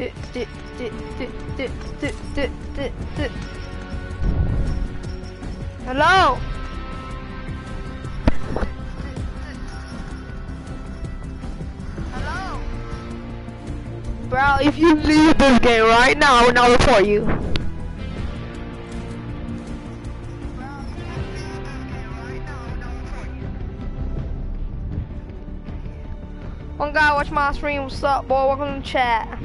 Hello? Hello? Bro, if you leave this game right now, I will not report you. Oh One guy watch my stream, what's up boy, welcome to chat.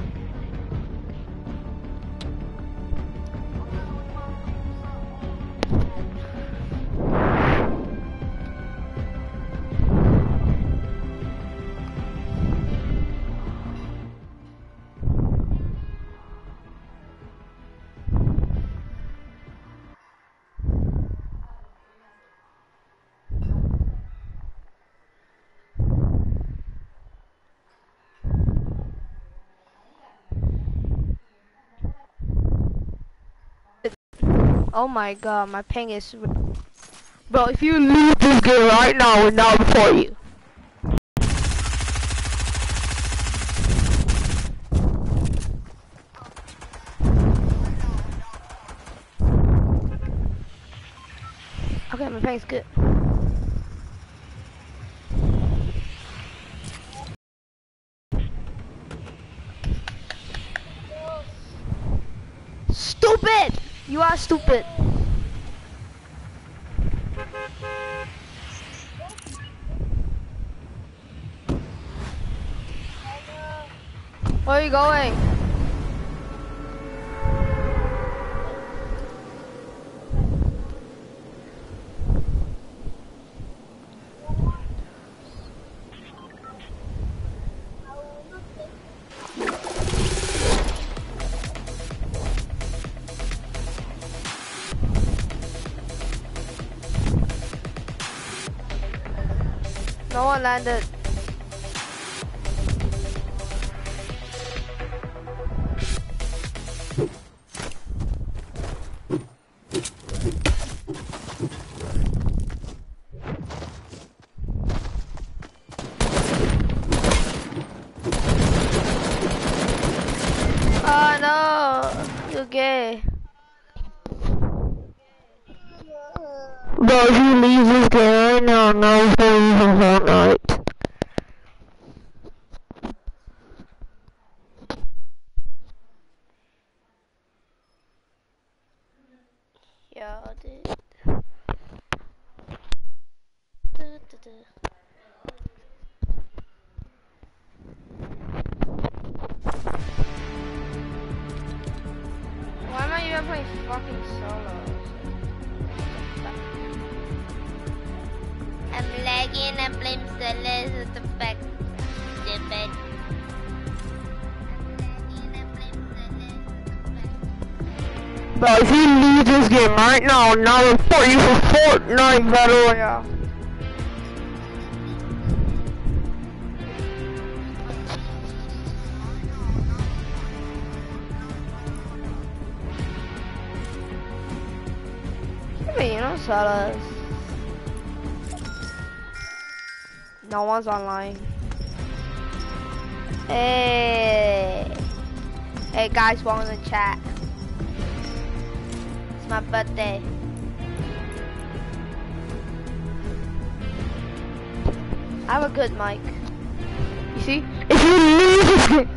Oh my god, my ping is... Bro, if you leave this game right now, we're not before you. Okay, my ping's good. Stupid! Are stupid. Where are you going? No one landed. Bro, if you leave this game right now, no you for Fortnite. Yo, dude. Du, du, du. Why am I even playing fucking solos? But blames the if you lose this game right now, now report you for Fortnite Battle Royale. you know, salas. No one's online. Hey. Hey guys, welcome to the chat. It's my birthday. I have a good mic. You see? If you lose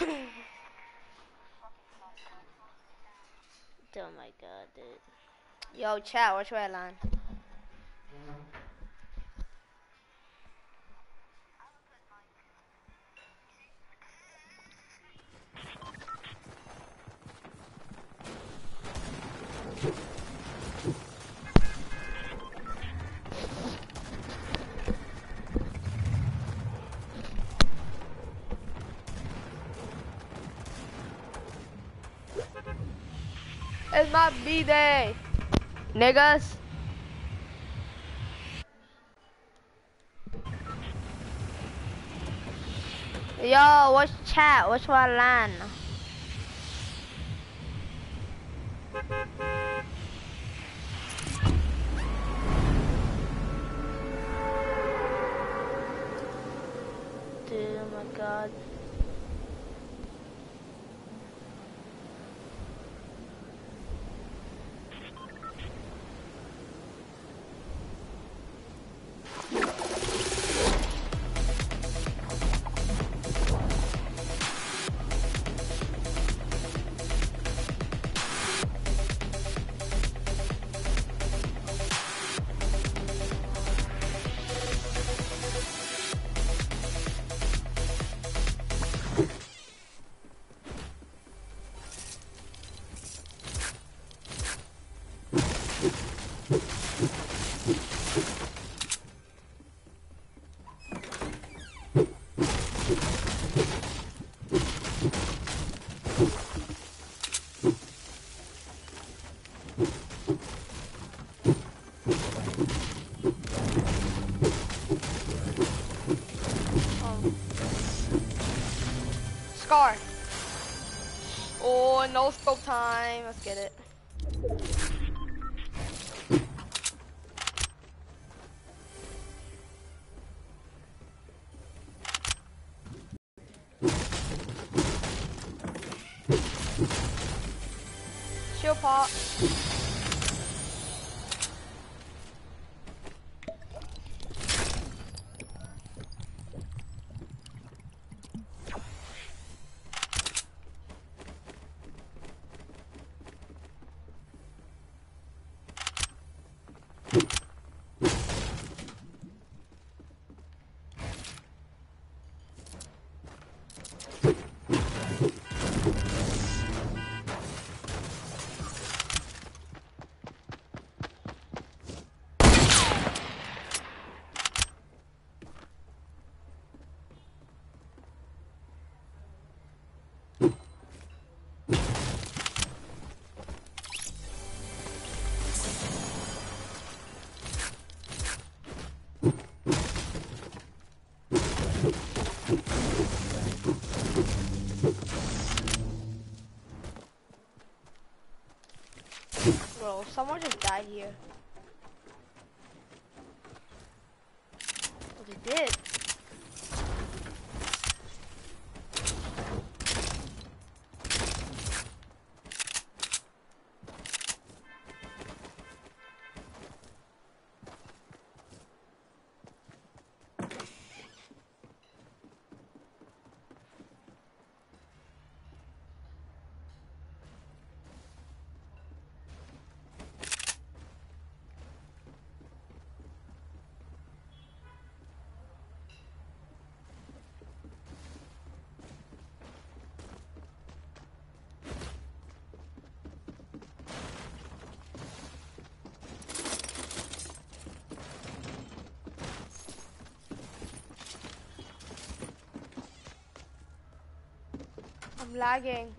Oh my god, dude. Yo, chat, which way line? will not be there. Niggas. Yo, what's chat? What's my line? Oh my god. Scar. Oh, no scope time. Let's get it. Shield pop. Someone just died here. Oh, they did. I'm lagging.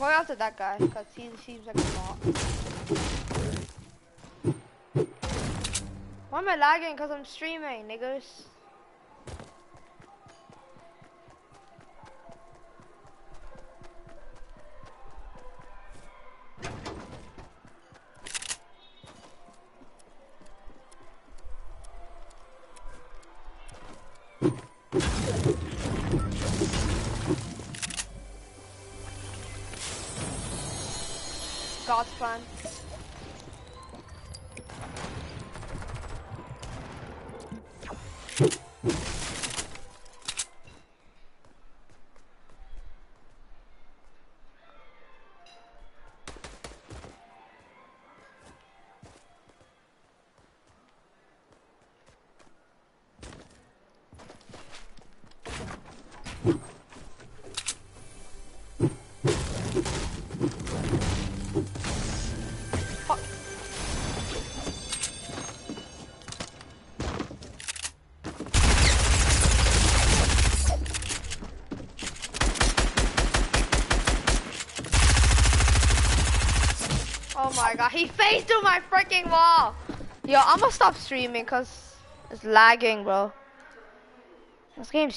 Going after that guy because he seems like a bot. Why am I lagging? Because I'm streaming, niggas. God's plan. Oh god, he faced through my freaking wall. Yo, I'm gonna stop streaming because it's lagging, bro. This game's